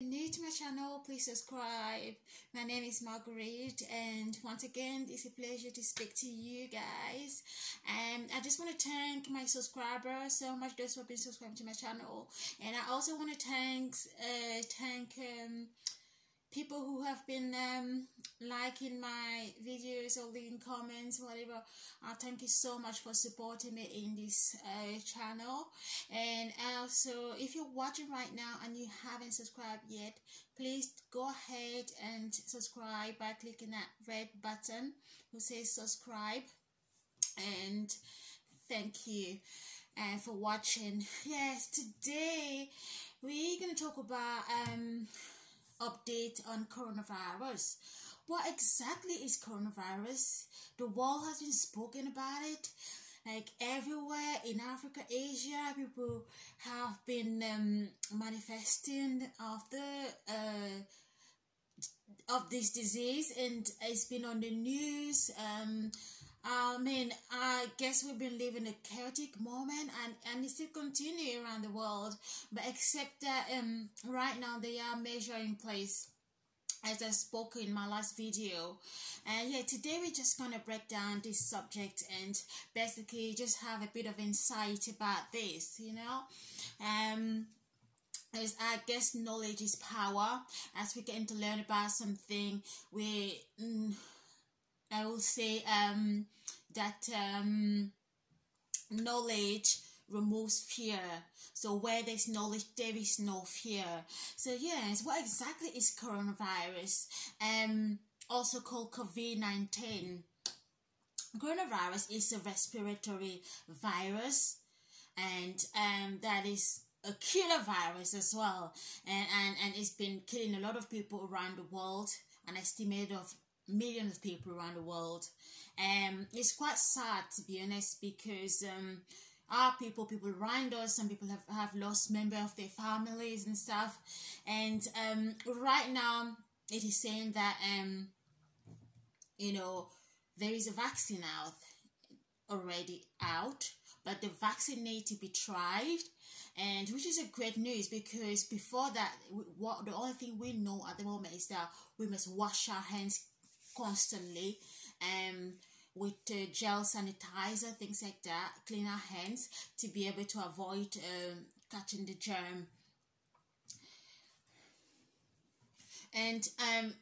new to my channel please subscribe. My name is marguerite and once again it's a pleasure to speak to you guys. And i just want to thank my subscribers so much those who have been subscribed to my channel. And i also want to thank uh thank um people who have been um, liking my videos or leaving comments whatever uh, thank you so much for supporting me in this uh, channel. And also if you're watching right now and you haven't subscribed yet please go ahead and subscribe by clicking that red button who says subscribe. And thank you uh, for watching. Yes today we're going to talk about um update on coronavirus. What exactly is coronavirus? The world has been spoken about it. Like everywhere in Africa, Asia, people have been um, manifesting of the uh, of this disease, and it's been on the news. Um, I mean, I guess we've been living a chaotic moment and, and it still continue around the world. But except that um, right now they are measure in place as I spoke in my last video. And yeah, today we're just gonna break down this subject and basically just have a bit of insight about this, you know. Um as I guess knowledge is power. As we get to learn about something, we mm, I will say um, that um, knowledge removes fear. So where there's knowledge, there is no fear. So yes, what exactly is coronavirus? Um, also called COVID-19. Coronavirus is a respiratory virus and um, that is a killer virus as well and, and, and it's been killing a lot of people around the world an estimate of millions of people around the world. Um, it's quite sad to be honest because um, our people, people around us, some people have, have lost members of their families and stuff. And um, right now, it is saying that, um, you know, there is a vaccine out already out, but the vaccine need to be tried and which is a great news because before that what the only thing we know at the moment is that we must wash our hands constantly um, with uh, gel sanitizer, things like that, clean our hands to be able to avoid um, catching the germ. And um,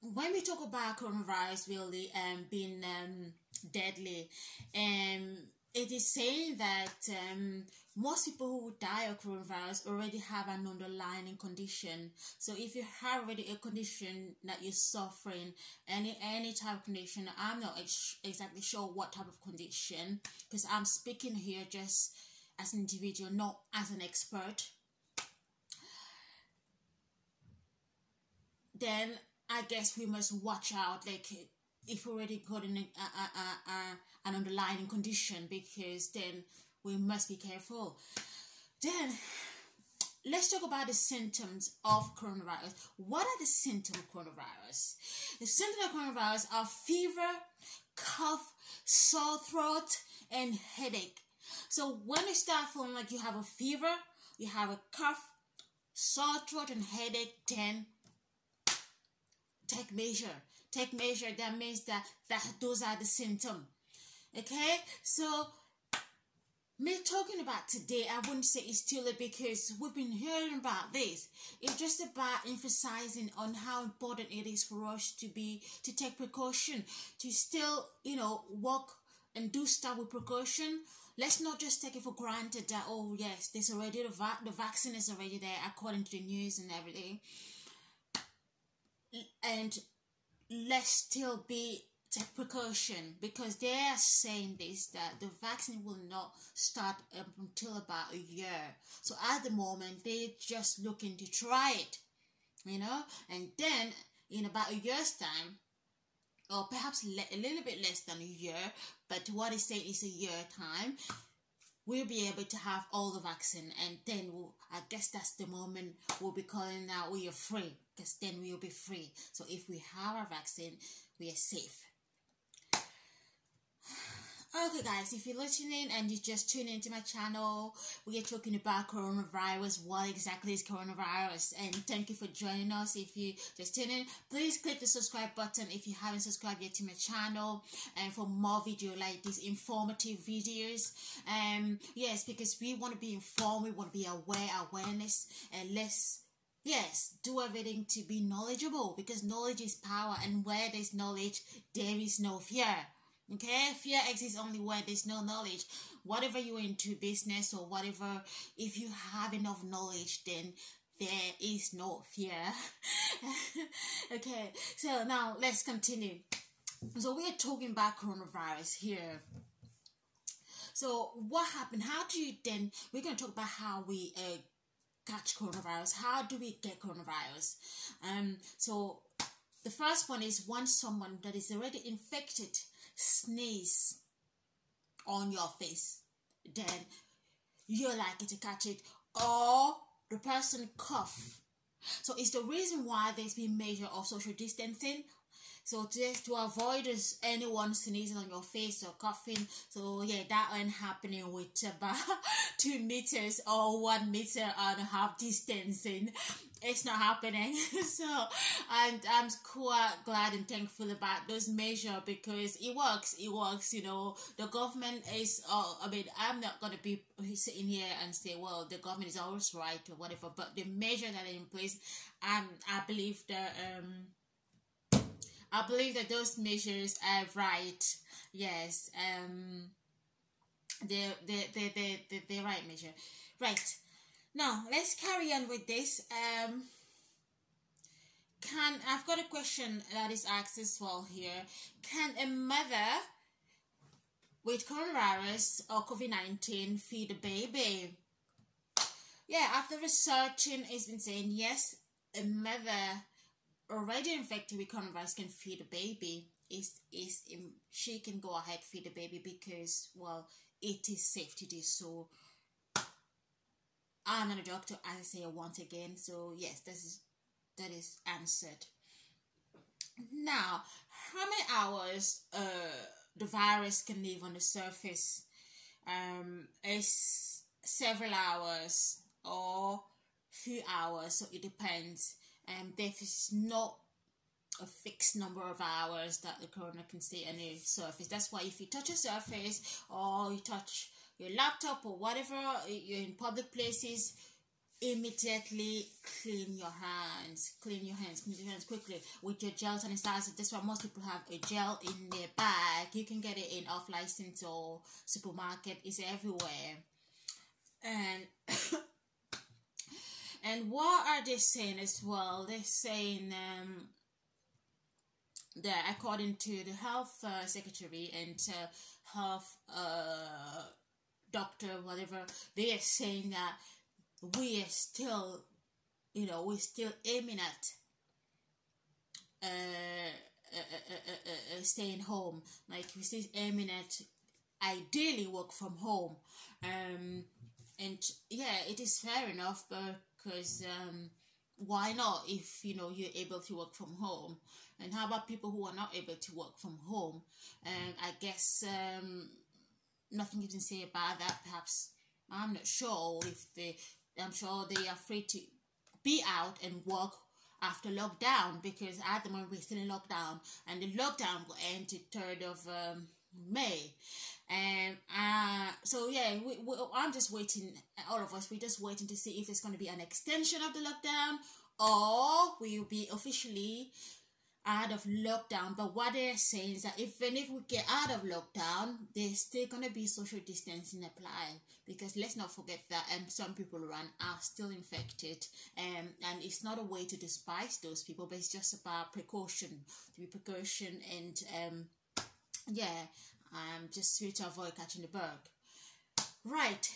when we talk about coronavirus really um, being um, deadly, um, it is saying that um, most people who die of coronavirus already have an underlying condition. So if you have already a condition that you're suffering, any any type of condition, I'm not ex- exactly sure what type of condition because I'm speaking here just as an individual, not as an expert. Then I guess we must watch out, like if we already got an, uh, uh, uh, an underlying condition because then we must be careful. Then let's talk about the symptoms of coronavirus. What are the symptoms of coronavirus? The symptoms of coronavirus are fever, cough, sore throat, and headache. So when you start feeling like you have a fever, you have a cough, sore throat, and headache, then take measure. Take measure. That means that, that those are the symptoms. Okay, so me talking about today, I wouldn't say it's still because we've been hearing about this. It's just about emphasizing on how important it is for us to be to take precaution, to still, you know, walk and do stuff with precaution. Let's not just take it for granted that oh yes, there's already the va- the vaccine is already there according to the news and everything. And let's still be precaution because they are saying this that the vaccine will not start until about a year. So at the moment, they're just looking to try it, you know, and then in about a year's time, or perhaps a little bit less than a year, but what is saying is a year time, we'll be able to have all the vaccine and then we'll, I guess that's the moment we'll be calling now we are free because then we'll be free. So if we have our vaccine, we are safe. Okay, guys, if you're listening and you just tune into my channel, we are talking about coronavirus. What exactly is coronavirus? And thank you for joining us. If you just tune in, please click the subscribe button if you haven't subscribed yet to my channel. And for more video like these informative videos, um, yes, because we want to be informed, we want to be aware, awareness, and less Yes, do everything to be knowledgeable because knowledge is power, and where there's knowledge, there is no fear. Okay, fear exists only where there's no knowledge. Whatever you're into business or whatever, if you have enough knowledge, then there is no fear. okay, so now let's continue. So we are talking about coronavirus here. So what happened? How do you then? We're going to talk about how we uh, catch coronavirus. How do we get coronavirus? Um, so the first one is once someone that is already infected sneeze on your face, then you're likely to catch it, or the person cough. So it's the reason why there's been measure of social distancing so to, to avoid anyone sneezing on your face or coughing, so yeah, that ain't happening with about two meters or one meter and a half distancing. It's not happening. so and I'm quite glad and thankful about those measures because it works. It works. You know, the government is. Uh, I mean, I'm not gonna be sitting here and say, well, the government is always right or whatever. But the measure that are in place, um, I believe that um I believe that those measures are right. Yes, um, they're, they're, they're, they're, they're right measure. Right. Now, let's carry on with this. Um, can I've got a question that is asked as well here. Can a mother with coronavirus or COVID 19 feed a baby? Yeah, after researching, it's been saying yes, a mother already infected with coronavirus can feed a baby. Is is she can go ahead feed the baby because well it is safe to do so i'm not a doctor i say once again so yes this is that is answered. Now how many hours uh the virus can live on the surface? Um is several hours or few hours so it depends and there is not a fixed number of hours that the corona can stay on a surface. That's why if you touch a surface or you touch your laptop or whatever, you're in public places, immediately clean your hands. Clean your hands. Clean your hands quickly with your gel sanitizer. That's why most people have a gel in their bag. You can get it in off license or supermarket. It's everywhere. And And what are they saying as well? They're saying um, that according to the health uh, secretary and uh, health uh, doctor, whatever, they are saying that we are still, you know, we're still aiming at uh, uh, uh, staying home. Like we're still aiming at ideally work from home. Um, and yeah, it is fair enough, but because um, why not if you know you're able to work from home? And how about people who are not able to work from home? And i guess um, nothing you can say about that. Perhaps i'm not sure if they i'm sure they are free to be out and work after lockdown because at the moment we're still in lockdown and the lockdown will end the 3rd of um, may and uh, so yeah, we, we, I'm just waiting. All of us, we're just waiting to see if there's going to be an extension of the lockdown or we will be officially out of lockdown. But what they're saying is that even if we get out of lockdown, there's still gonna be social distancing apply because let's not forget that um, some people around are still infected, um, and it's not a way to despise those people, but it's just about precaution, to be precaution and um, yeah, um, just to avoid catching the bug. Right.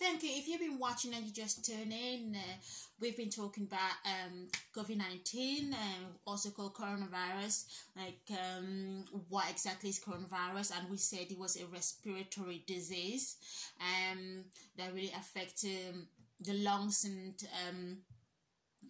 Thank you. If you've been watching and you just turn in, uh, we've been talking about um, COVID 19, um, also called coronavirus. Like, um, what exactly is coronavirus? And we said it was a respiratory disease um, that really affects um, the lungs and um,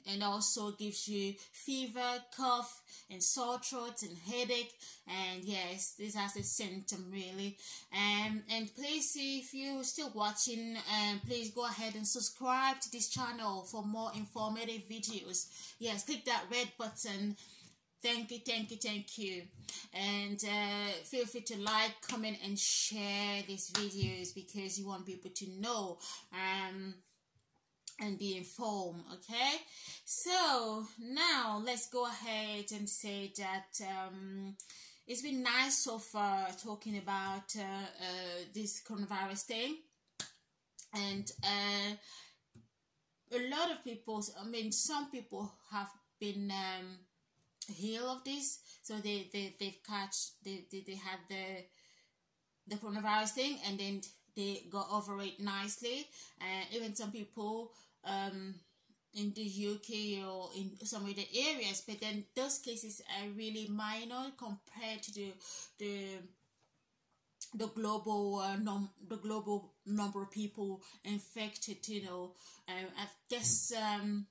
and also gives you fever, cough, and sore throat and headache. And yes, this has a symptom really. Um, and please, if you're still watching, um, please go ahead and subscribe to this channel for more informative videos. Yes, click that red button Thank you, thank you, thank you. And uh, feel free to like, comment, and share these videos because you want people to know um, and be informed, okay? So now let's go ahead and say that um, it's been nice so far talking about uh, uh, this coronavirus thing. And uh, a lot of people, I mean, some people have been... Um, heal of this. So they they they've catch they they, they had the the coronavirus thing and then they got over it nicely. And uh, even some people um in the UK or in some of the areas, but then those cases are really minor compared to the the the global uh, num the global number of people infected. You know, um, I guess um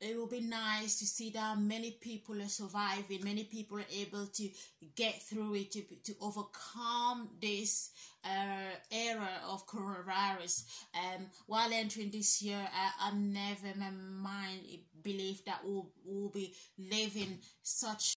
it will be nice to see that many people are surviving, many people are able to get through it, to, to overcome this uh, era of coronavirus. Um, while entering this year, I, I never in my mind believed that we'll, we'll be living such